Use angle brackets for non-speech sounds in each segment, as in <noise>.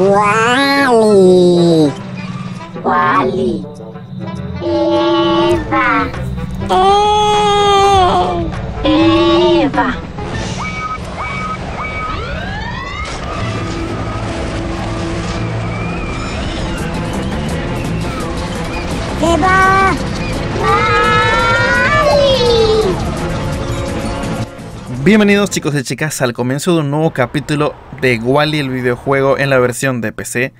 Wally. Wally. Eva. Eh. Eva. Eva. Bienvenidos chicos y chicas al comienzo de un nuevo capítulo de Wally el videojuego en la versión de PC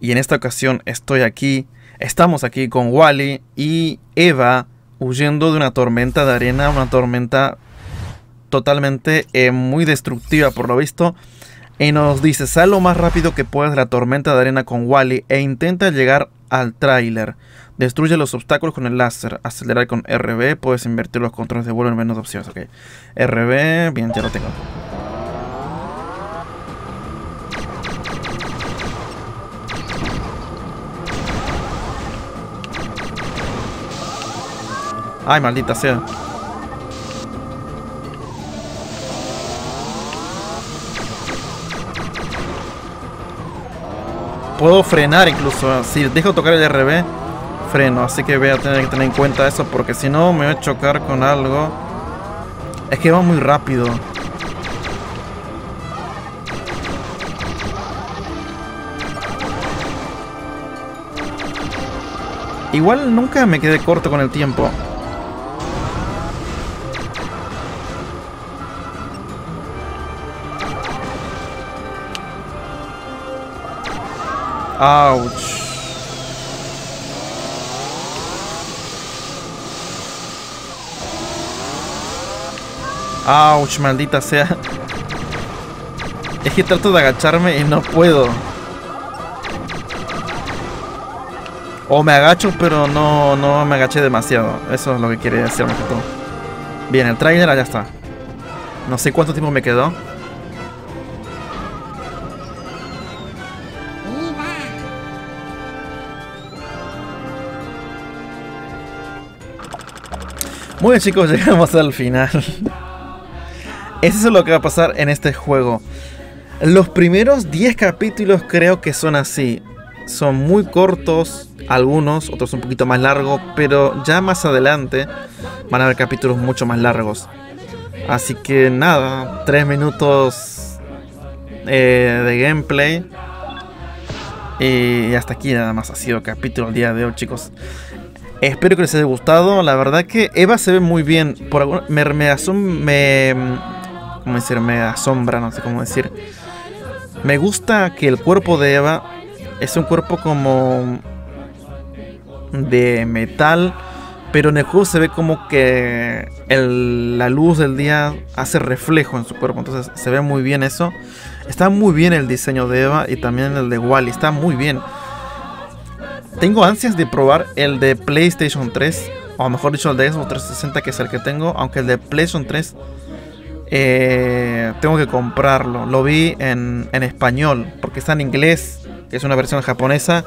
y en esta ocasión estoy aquí, estamos aquí con Wally y Eva huyendo de una tormenta de arena, una tormenta totalmente eh, muy destructiva por lo visto. Y nos dice sal lo más rápido que puedas de la tormenta de arena con Wally e intenta llegar al tráiler. Destruye los obstáculos con el láser. Acelerar con RB. Puedes invertir los controles de vuelo en menos opciones. Ok. RB. Bien, ya lo tengo. Ay, maldita sea. Puedo frenar incluso. Si dejo tocar el RB, freno. Así que voy a tener que tener en cuenta eso porque si no me voy a chocar con algo. Es que va muy rápido. Igual nunca me quedé corto con el tiempo. Ouch. Ouch, maldita sea. Es que trato de agacharme y no puedo. O me agacho, pero no, no me agaché demasiado. Eso es lo que quiere decir más que todo. Bien, el trailer allá está. No sé cuánto tiempo me quedó. Muy bien chicos, <laughs> llegamos al final. Eso es lo que va a pasar en este juego. Los primeros 10 capítulos creo que son así. Son muy cortos, algunos, otros un poquito más largos, pero ya más adelante van a haber capítulos mucho más largos. Así que nada, 3 minutos eh, de gameplay. Y hasta aquí nada más ha sido capítulo el día de hoy chicos. Espero que les haya gustado. La verdad que Eva se ve muy bien. Por me, me, me, asombra, no sé cómo decir. Me gusta que el cuerpo de Eva es un cuerpo como de metal. Pero en el juego se ve como que la luz del día hace reflejo en su cuerpo. Entonces se ve muy bien eso. Está muy bien el diseño de Eva y también el de Wally. Está muy bien. Tengo ansias de probar el de PlayStation 3. O mejor dicho, el de Xbox 360, que es el que tengo. Aunque el de PlayStation 3 eh, tengo que comprarlo. Lo vi en, en, español. Porque está en inglés. Que es una versión japonesa.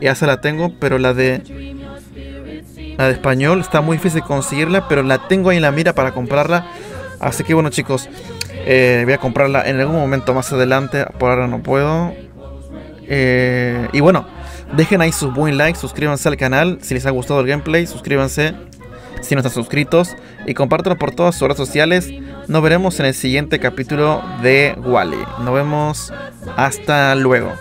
Y ya se la tengo. Pero la de. La de español está muy difícil conseguirla. Pero la tengo ahí en la mira para comprarla. Así que bueno, chicos. Eh, voy a comprarla en algún momento más adelante. Por ahora no puedo. Eh, y bueno. Dejen ahí sus buen like, suscríbanse al canal si les ha gustado el gameplay, suscríbanse si no están suscritos y compártanlo por todas sus redes sociales. Nos veremos en el siguiente capítulo de Wally. Nos vemos hasta luego.